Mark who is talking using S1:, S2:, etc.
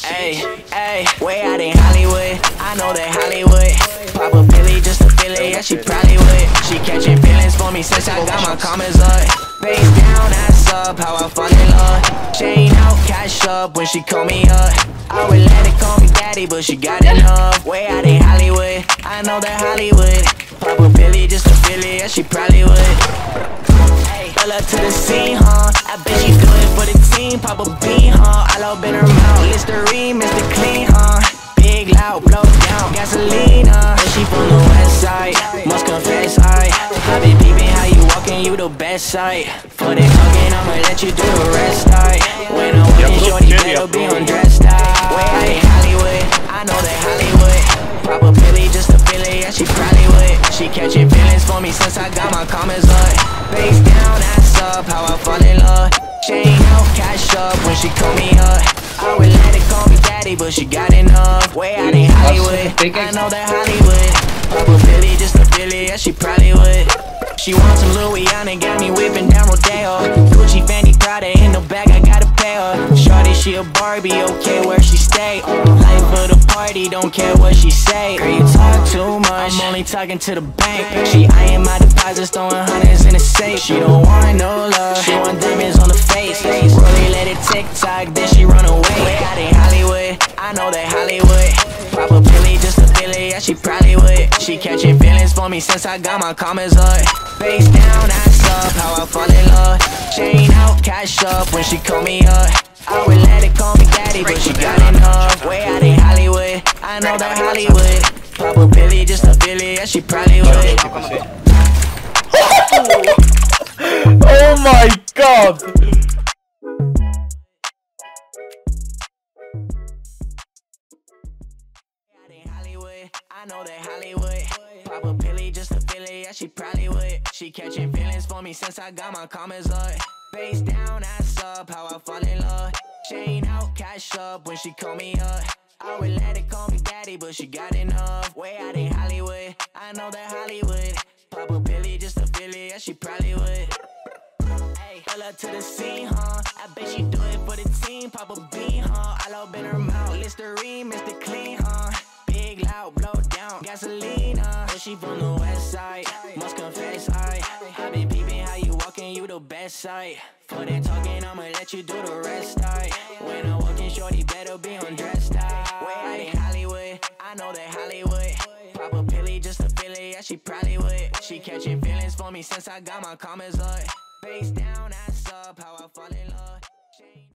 S1: Hey, hey, way out in Hollywood. I know that Hollywood. Pop a Billy just to feel it, yeah, she probably would. She catching feelings for me since I got my comments up. Face down, ass up, how I fall in love. Chain out, cash up when she call me up. I would let it call me daddy, but she got enough. Way out in Hollywood. I know that Hollywood. Pop a Billy just to feel it, yeah, she probably would. Pull up to the scene, huh? I bet she do it for the team. Pop a bean, huh? All up in her Listerine, Mr. Clean, huh? Big loud, blow down, gasoline? And she from the west side. Must confess, I I been peeping how you walking, you the best sight. For the talking, I'ma let you do the rest, I When I'm walking,
S2: bro,
S1: shorty better be undressed, I Way out in Hollywood, I know that Hollywood. Pop a Billy just feel it, yeah, she probably would. She catching feelings for me since I got my comments up. Face down, ass up, how I fall in love. Chain out, cash up when she call me up. Call me but she got enough. Way out in Hollywood, I know that Hollywood. Pop a Billy just a Billy, yeah, she probably would. She wants some Louis on and got me whipping down Rodeo. Gucci, Fendi, Prada in the bag, I gotta pay her. Shorty, she a Barbie, okay where she stay. Life for the party, don't care what she say. Girl, you talk too much, I'm only talking to the bank. She eyeing my deposits, throwing hundreds in the safe. She don't want no love, she want diamonds on the face. Really let it tick tock, then she run away. Way out in Hollywood, I know that Hollywood. Pop a Billy just feel it, yeah, she probably would. She catching feelings for me since I got my comments up. Face down, ass up, how I fall in love. Chain out, cash up when she call me up. I would let it call me daddy, but she got enough. Way out in Hollywood, I know that Hollywood. Pop a Billy just feel it, yeah, she probably would.
S2: Oh my god!
S1: I know that Hollywood. Pop a Billy just to feel it, yeah, she probably would. She catching feelings for me since I got my comments up. Face down, ass up, how I fall in love. Chain out, cash up when she call me up. I would let it call me daddy, but she got enough. Way out in Hollywood, I know that Hollywood. Pop a Billy just to feel it, yeah, she probably would. Pull up to the scene, huh? I bet she do it for the team. Pop a bean, huh? All up in her mouth. Listerine, she from the west side. Must confess, I I been peeping how you walking, you the best sight. For that talking, I'ma let you do the rest, I When I'm walking, shorty better be undressed, I in Hollywood, I know that Hollywood. Pop a Billy just to feel it, yeah, she probably would. She catching feelings for me since I got my comments up. Face down, ass up, how I fall in love.